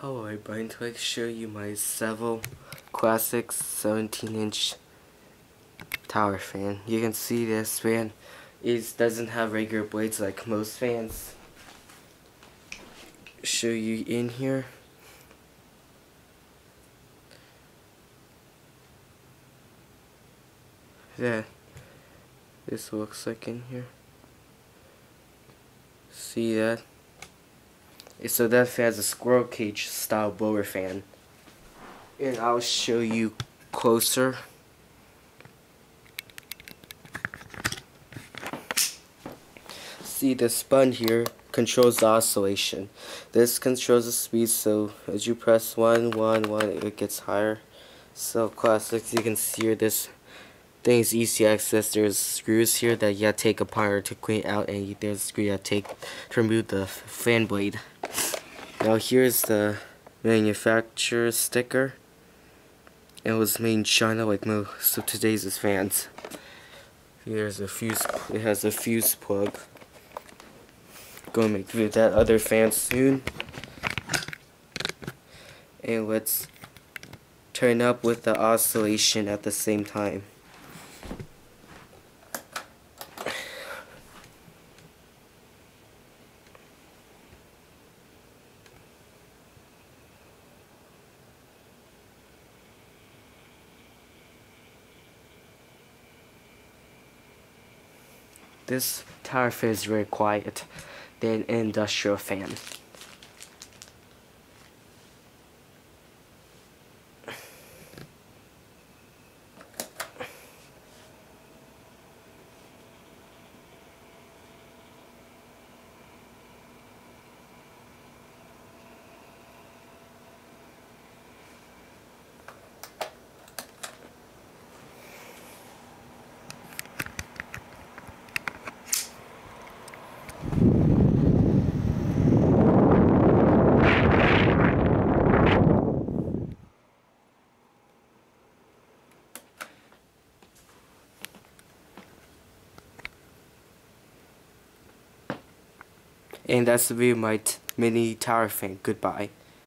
Hello everybody, like to show you my Seville Classic 17 inch tower fan. You can see this fan is doesn't have regular blades like most fans. Show you in here. Yeah, this looks like in here. See that? So that has a squirrel cage style blower fan. And I'll show you closer. See the spun here controls the oscillation. This controls the speed so as you press one, one, one, it gets higher. So classics you can see here this thing is easy access. There's screws here that you take apart to clean out and there's a screw you have to take to remove the fan blade. Now here's the manufacturer sticker. It was made in China like most of today's fans. Here's a fuse, it has a fuse plug. Gonna make that other fan soon. And let's turn up with the oscillation at the same time. This fan is very quiet than an industrial fan. And that's the video mini tower fan. Goodbye.